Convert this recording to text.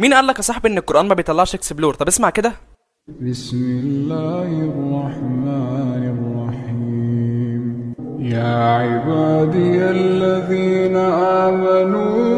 مين قال لك يا صاحبي إن القرآن ما بيطلعش إكسبلور؟ طب اسمع كده. بسم الله الرحمن الرحيم. يا عبادي الذين آمنوا